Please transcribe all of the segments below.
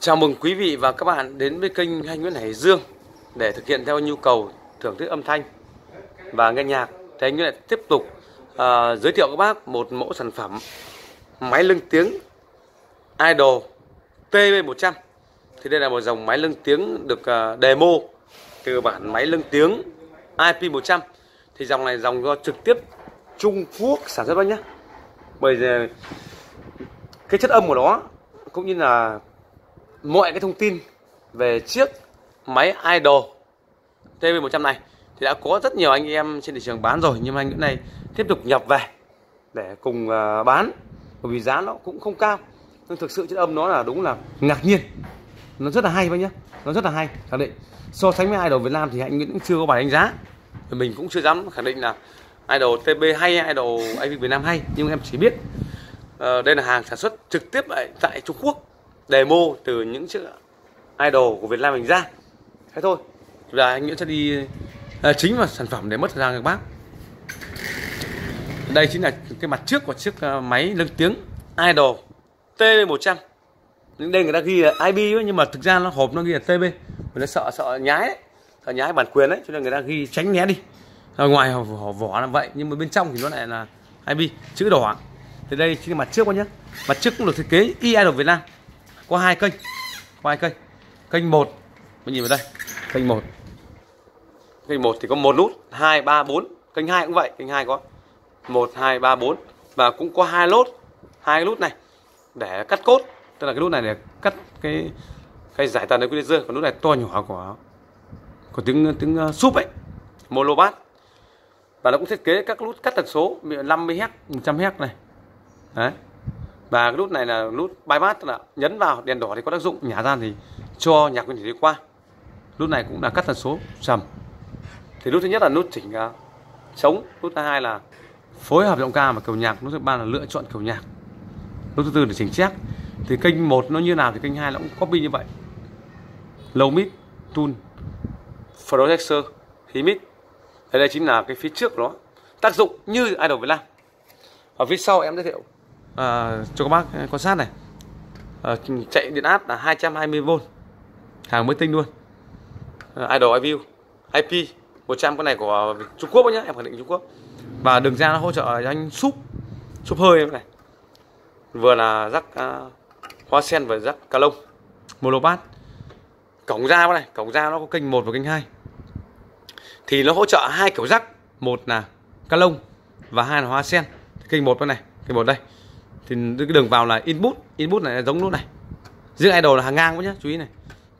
Chào mừng quý vị và các bạn đến với kênh Anh Nguyễn Hải Dương để thực hiện theo nhu cầu thưởng thức âm thanh và nghe nhạc. Thì anh Nguyễn lại tiếp tục uh, giới thiệu các bác một mẫu sản phẩm máy lưng tiếng Idol TB100. Thì đây là một dòng máy lưng tiếng được uh, demo từ bản máy lưng tiếng IP100. Thì dòng này dòng do trực tiếp Trung Quốc sản xuất bác nhé. Bởi giờ cái chất âm của nó cũng như là mọi cái thông tin về chiếc máy Idol TV100 này thì đã có rất nhiều anh em trên thị trường bán rồi nhưng mà anh Nguyễn này tiếp tục nhập về để cùng ờ, bán. Bởi vì giá nó cũng không cao. Nhưng thực sự chất âm nó là đúng là ngạc nhiên. Nó rất là hay bác nhá. Nó rất là hay khẳng định. So sánh với Idol Việt Nam thì anh Nguyễn cũng chưa có bài đánh giá. Mình cũng chưa dám khẳng định là Idol TB hay Idol AV Việt Nam hay nhưng em chỉ biết uh, đây là hàng sản xuất trực tiếp tại, tại Trung Quốc demo từ những chiếc idol của Việt Nam mình ra. Thế thôi. Là anh Nguyễn sẽ đi à, chính vào sản phẩm để mất thời gian các bác. Đây chính là cái mặt trước của chiếc à, máy nâng tiếng idol TB100 đây người ta ghi là IB ấy, nhưng mà thực ra nó hộp nó ghi là TB người ta sợ sợ nhái ấy. sợ nhái bản quyền đấy cho nên người ta ghi tránh né đi. Ở ngoài vỏ, vỏ là vậy nhưng mà bên trong thì nó lại là IB chữ đỏ thì đây chính là mặt trước quá nhé. Mặt trước cũng được thiết kế e idol Việt Nam có hai kênh. Có hai kênh. Kênh một, mình nhìn vào đây. Kênh một. Kênh một thì có một nút, hai, ba, bốn. Kênh hai cũng vậy, kênh hai có. Một, hai, ba, bốn. Và cũng có hai lốt, hai cái nút này để cắt cốt tức là cái nút này để cắt cái cái giải tần equalizer còn nút này to nhỏ của của tiếng tiếng ờ, súp ấy. Mono bass và nó cũng thiết kế các nút cắt tần số 50 Hz 100 Hz này. Đấy và cái nút này là nút bypass là nhấn vào đèn đỏ thì có tác dụng. Nhả ra thì cho nhạc nguyên thủy đi qua. Nút này cũng là cắt tần số trầm. Thì nút thứ nhất là nút chỉnh uh, chống. Nút thứ hai là phối hợp giọng ca và kiểu nhạc. Nút thứ ba là lựa chọn kiểu nhạc. Nút thứ tư là chỉnh chép thì kênh một nó như nào thì kênh hai nó cũng copy như vậy. Low mid tune processor khí mid đây, đây chính là cái phía trước đó tác dụng như idol Việt Nam. Ở phía sau em giới thiệu à, cho các bác quan sát này. À, chạy điện áp là 220V hàng mới tinh luôn. À, Idol iView IP 100 con này của Trung Quốc nhé em khẳng định Trung Quốc. Và đường ra nó hỗ trợ cho anh súp súp hơi này. Vừa là rắc uh, hoa sen và rắc cà lông. Một lô bát. Cổng ra này cổng ra nó có kênh 1 và kênh 2 thì nó hỗ trợ hai kiểu rắc. Một là ca lông và hai là hoa sen. Kênh một bên này kênh một đây thì cái đường vào là input input này giống nút này. Riêng idle là hàng ngang quá nhá, chú ý này.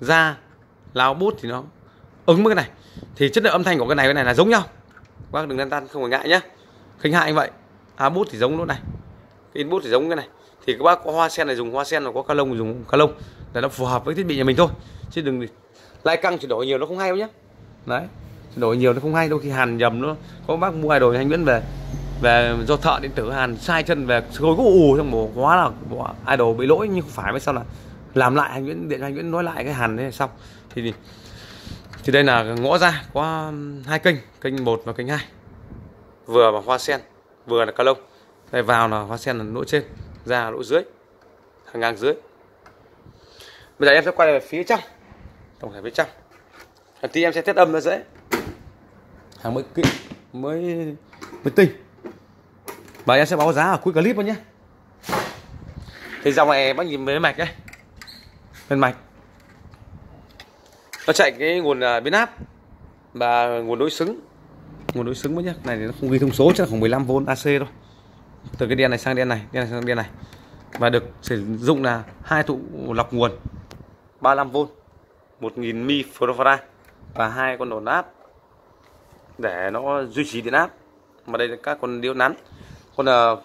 Ra lao bút thì nó ứng với cái này. Thì chất lượng âm thanh của cái này cái này là giống nhau. Bác đừng lăn tăn, không phải ngại nhá. Khinh hại như vậy a bút thì giống nút này. Input thì giống cái này. Thì các bác có hoa sen này dùng, hoa sen và có ca lông thì dùng ca lông để nó phù hợp với thiết bị nhà mình thôi. Chứ đừng lại căng chuyển đổi nhiều nó không hay đâu nhé đấy đổi nhiều nó không hay đôi khi hàn nhầm nó có bác mua hai đồ anh Nguyễn về về do thợ điện tử hàn sai chân về gối cũng ù trong bộ quá là bộ idol bị lỗi, nhưng không phải mới sao là làm lại anh Nguyễn, điện anh Nguyễn nói lại cái hàn đấy xong. Thì thì đây là ngõ ra có um, hai kênh kênh một và kênh hai. Vừa là hoa sen, vừa là ca lông. Đây vào là hoa sen là lỗ trên, ra là lỗ dưới, hàng ngang dưới. Bây giờ em sẽ quay về phía trong, tổng thể phía trong. Tí em sẽ test âm nó dễ. Hàng mới kỹ, mới mới tinh và em sẽ báo giá ở cuối clip nhé. Thì dòng này bác nhìn với mạch đây bên mạch. Nó chạy cái nguồn à, biến áp. Và nguồn đối xứng. Nguồn đối xứng với nhé. Này thì nó không ghi thông số chắc là khoảng 15V AC thôi. Từ cái đèn này sang đèn này đèn này sang đèn này. Và được sử dụng là hai tụ lọc nguồn. 35V 1000 microfarad và hai con ổn áp. Để nó duy trì điện áp. Mà đây là các con điếu nắn con là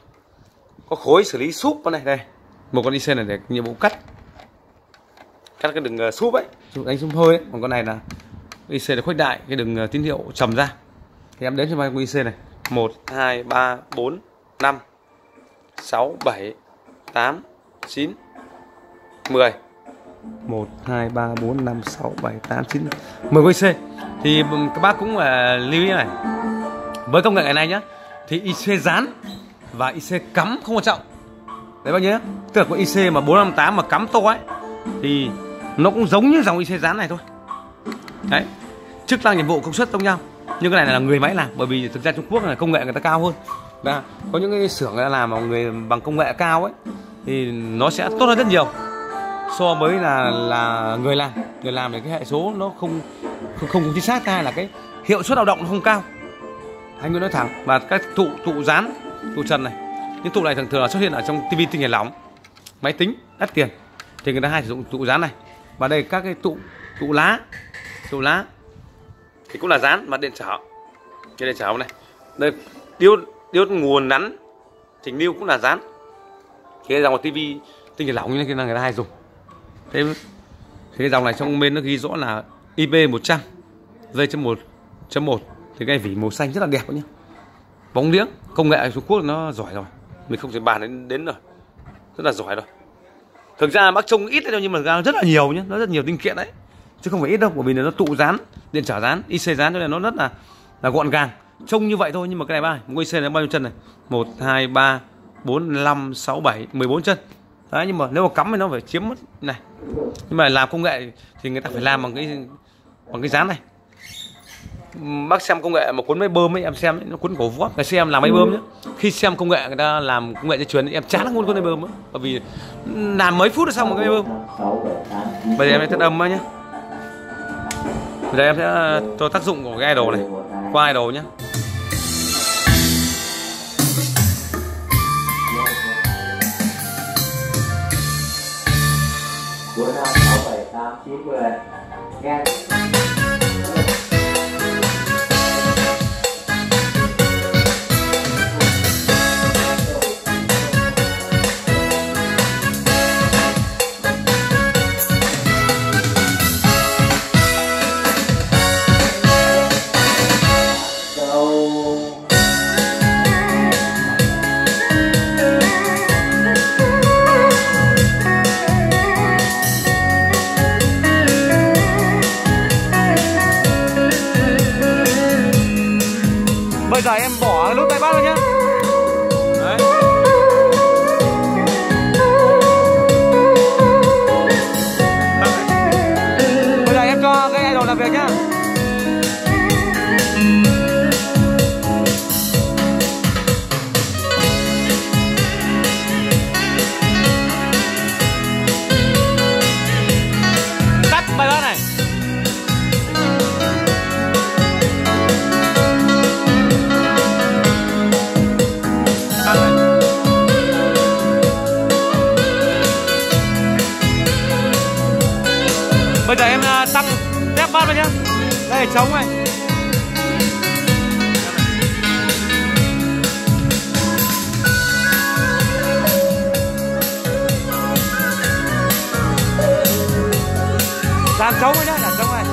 có khối xử lý súp con này đây. Một con IC này để nhiệm vụ cắt. Cắt cái đường uh, súp ấy. Đánh súp hơi ấy. còn con này là IC để khuếch đại cái đường uh, tín hiệu trầm ra. Thì em đến cho con IC này. Một hai ba bốn năm sáu bảy tám chín mười. Một hai ba bốn năm sáu bảy tám chín mười con IC thì các bác cũng uh, lưu ý này. Với công nghệ ngày nay nhá thì IC dán và IC cắm không quan trọng. Đấy, bác nhớ. Tức là có IC mà 458 mà cắm to ấy, thì nó cũng giống như dòng IC dán này thôi. Đấy. Chức năng nhiệm vụ công suất giống nhau, nhưng cái này là người máy làm, bởi vì thực ra Trung Quốc là công nghệ người ta cao hơn. Và có những cái xưởng người ta làm mà người bằng công nghệ cao ấy, thì nó sẽ tốt hơn rất nhiều so với là là người làm. Người làm thì cái hệ số nó không không không chính xác, hay là cái hiệu suất lao động nó không cao anh Nguyễn nói thẳng, và các tụ tụ dán tụ trần này, những tụ này thường thường là xuất hiện ở trong tivi tinh thể lỏng, máy tính, đắt tiền. Thì người ta hay sử dụng tụ dán này. Và đây, các cái tụ tụ lá tụ lá, thì cũng là dán mặt điện trở cái điện trở này. Đây, điếu điếu nguồn nắn chỉnh lưu cũng là dán thế dòng tivi tinh thể lỏng như thế là người ta hay dùng. Thế thế dòng này trong bên nó ghi rõ là IP 100 một, chấm một thì cái vỉ màu xanh rất là đẹp nhá. Bóng liếng, công nghệ Trung Quốc nó giỏi rồi. Mình không thể bàn đến đến rồi. Rất là giỏi rồi. Thực ra bác trông ít đâu, nhưng mà ra rất là nhiều nhá. Nó rất nhiều linh kiện đấy. Chứ không phải ít đâu, bởi vì nó tụ dán, điện trở dán, IC dán, cho nên nó rất là là gọn gàng. Trông như vậy thôi, nhưng mà cái này ba một IC là bao nhiêu chân này? Một, hai, ba, bốn, năm, sáu, bảy, mười bốn chân. Đấy, nhưng mà nếu mà cắm thì nó phải chiếm mất này. Nhưng mà làm công nghệ thì người ta phải làm bằng cái bằng cái dán này bác xem công nghệ một cuốn máy bơm ấy em xem ấy, nó cuốn cổ vót cái xem làm máy bơm nhá. Khi xem công nghệ người ta làm công nghệ dây chuyền em chán luôn cuốn máy bơm ấy. bởi vì làm mấy phút là xong một cái máy bơm. Bây giờ em sẽ tắt âm nhá. Bây giờ em sẽ cho tác dụng của cái idol này qua idol nhá. Bốn năm sáu bảy tám chín mười. Nghe bây giờ em này trống này đàn trống rồi đấy đàn trống này.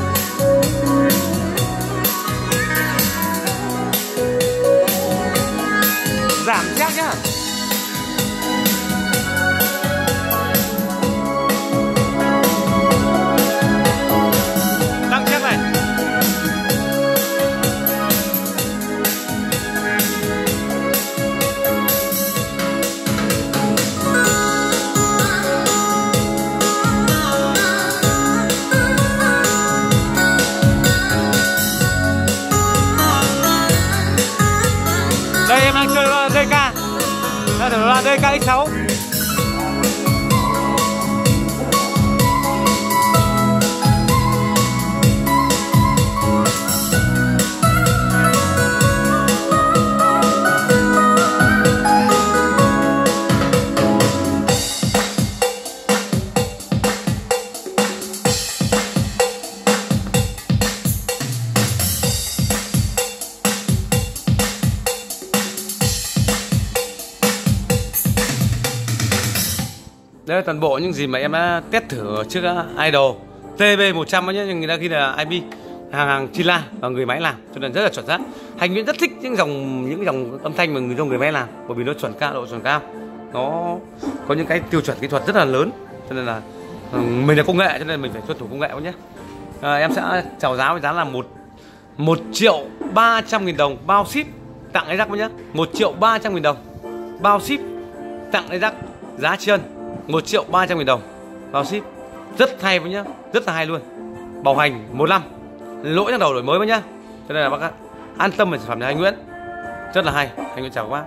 Giảm chắc nhá. Đây em đang chơi uh, DK đây là DK X6 là toàn bộ những gì mà em đã test thử trước à, Idol TB100 nhé nhưng người ta ghi là IP hàng hàng Chila và người máy làm cho nên rất là chuẩn xác. Hành Nguyễn rất thích những dòng những dòng âm thanh mà người do người máy làm bởi vì nó chuẩn cao độ chuẩn cao. Nó có những cái tiêu chuẩn kỹ thuật rất là lớn cho nên là ừ, mình là công nghệ cho nên mình phải tuân thủ công nghệ nhé. À, em sẽ chào giá với giá là một một triệu ba trăm nghìn đồng bao ship tặng cái rắc nhé. một triệu ba trăm nghìn đồng bao ship tặng cái rắc giá chân 1 triệu 300 nghìn đồng. Bao ship. Rất hay với nhá. Rất là hay luôn. Bảo hành một năm. Lỗi tháng đầu đổi mới với nhá. Cho nên là bác ạ, an tâm về sản phẩm nhà anh Nguyễn. Rất là hay. Anh Nguyễn chào các bác.